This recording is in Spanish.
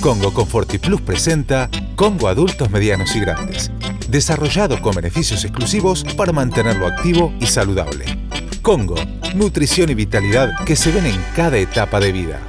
Congo Conforti Plus presenta Congo Adultos Medianos y Grandes, desarrollado con beneficios exclusivos para mantenerlo activo y saludable. Congo, nutrición y vitalidad que se ven en cada etapa de vida.